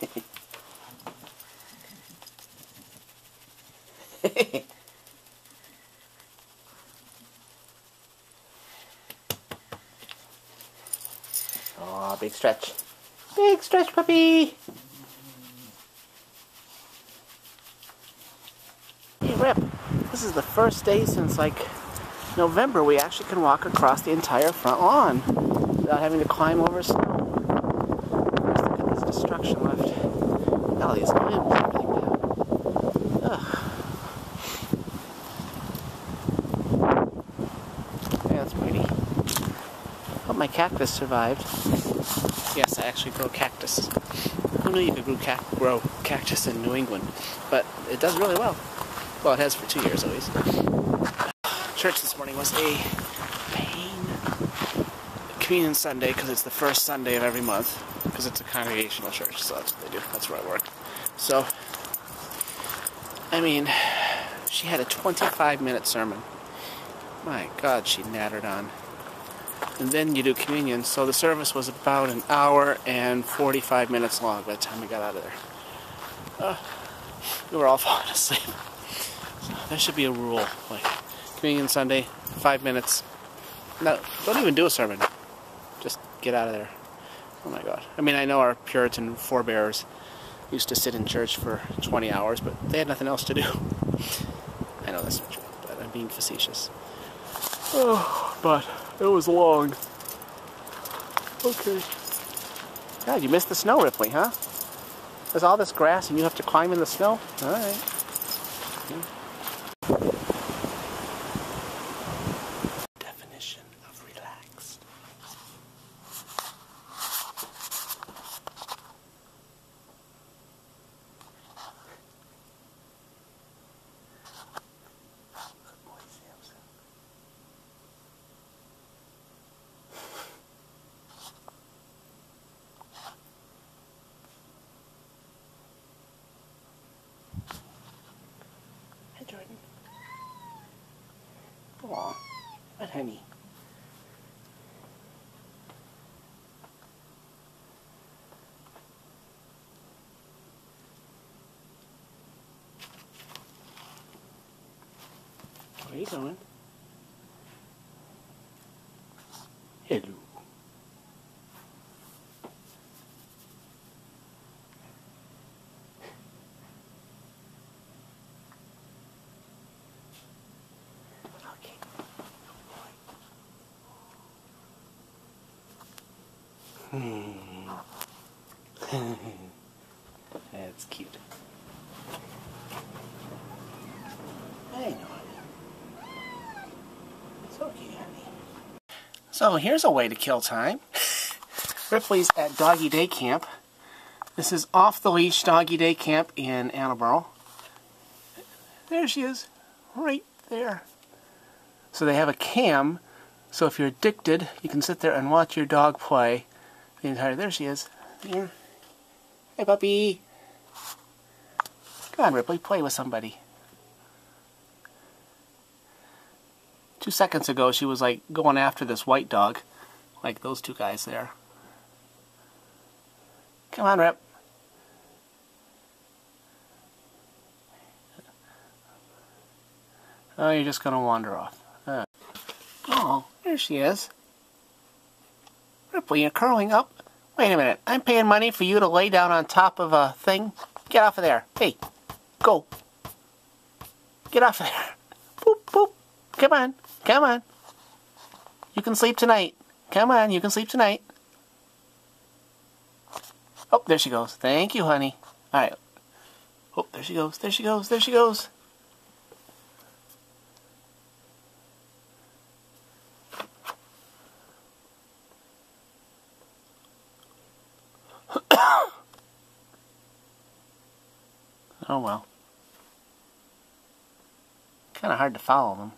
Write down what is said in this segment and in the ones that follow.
oh, big stretch. Big stretch, puppy. Hey, Rip. This is the first day since like November we actually can walk across the entire front lawn without having to climb over snow. Just look at this destruction left. All these limbs everything down. Ugh. Yeah, that's pretty. Hope my cactus survived. Yes, I actually grow cactus. Who knew you could grow, grow cactus in New England? But it does really well. Well, it has for two years least. Church this morning was a pain. Communion Sunday, because it's the first Sunday of every month, because it's a congregational church, so that's what they do. That's where I work. So, I mean, she had a 25 minute sermon. My God, she nattered on. And then you do communion, so the service was about an hour and 45 minutes long by the time we got out of there. Uh, we were all falling asleep. There should be a rule, like Communion Sunday, five minutes. No, don't even do a sermon. Just get out of there. Oh my God. I mean, I know our Puritan forebears used to sit in church for 20 hours, but they had nothing else to do. I know that's not true, but I'm being facetious. Oh, but it was long. Okay. God, you missed the snow, Ripley, huh? There's all this grass and you have to climb in the snow? Alright. Definition Aw, what honey? Where are you going? Hmm. That's cute. Know. It's okay, honey. So here's a way to kill time. Ripley's at Doggy Day Camp. This is off the leash Doggy Day Camp in Annabelle. There she is, right there. So they have a cam, so if you're addicted, you can sit there and watch your dog play There she is. Here. Hey, puppy. Come on, Ripley, play with somebody. Two seconds ago, she was like going after this white dog, like those two guys there. Come on, Rip. Oh, you're just gonna wander off. Uh. Oh, there she is. You're curling up. Wait a minute. I'm paying money for you to lay down on top of a thing. Get off of there. Hey, go. Get off of there. Boop, boop. Come on. Come on. You can sleep tonight. Come on, you can sleep tonight. Oh, there she goes. Thank you, honey. All right. Oh, there she goes. There she goes. There she goes. Oh well. Kind of hard to follow them.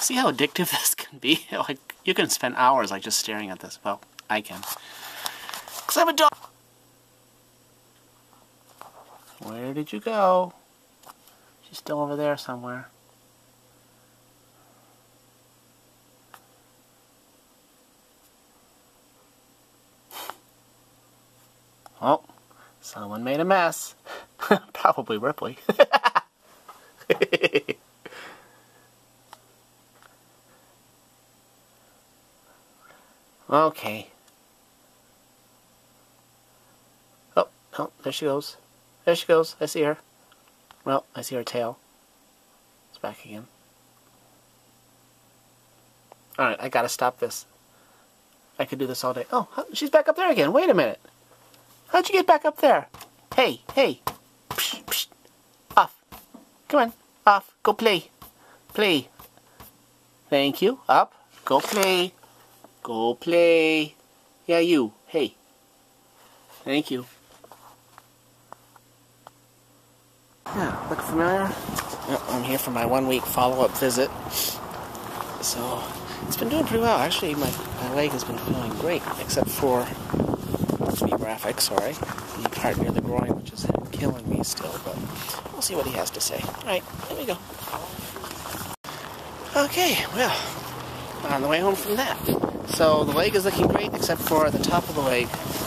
See how addictive this can be? Like, you can spend hours like just staring at this. Well, I can. Because I have a dog. Where did you go? She's still over there somewhere. Oh, someone made a mess. Probably Ripley. okay. Oh, oh, there she goes. There she goes. I see her. Well, I see her tail. It's back again. Alright, I gotta stop this. I could do this all day. Oh, she's back up there again. Wait a minute. How'd you get back up there? Hey, hey. Psh, psh. Off. Come on. Off. Go play. Play. Thank you. Up. Go play. Go play. Yeah, you. Hey. Thank you. Yeah, look familiar? I'm here for my one week follow up visit. So, it's been doing pretty well. Actually, my, my leg has been feeling great, except for, graphic, sorry, the part near the groin, which is killing me still, but we'll see what he has to say. Alright, here we go. Okay, well, on the way home from that. So the leg is looking great, except for the top of the leg,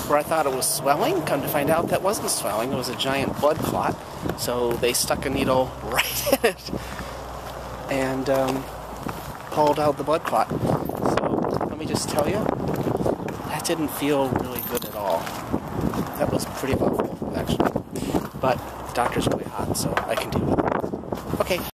where I thought it was swelling. Come to find out that wasn't swelling, it was a giant blood clot. So they stuck a needle right in it. And, um, pulled out the blood clot. So let me just tell you, that didn't feel really good at all. That was pretty awful, actually. But the doctor's really hot, so I can deal with it. Okay.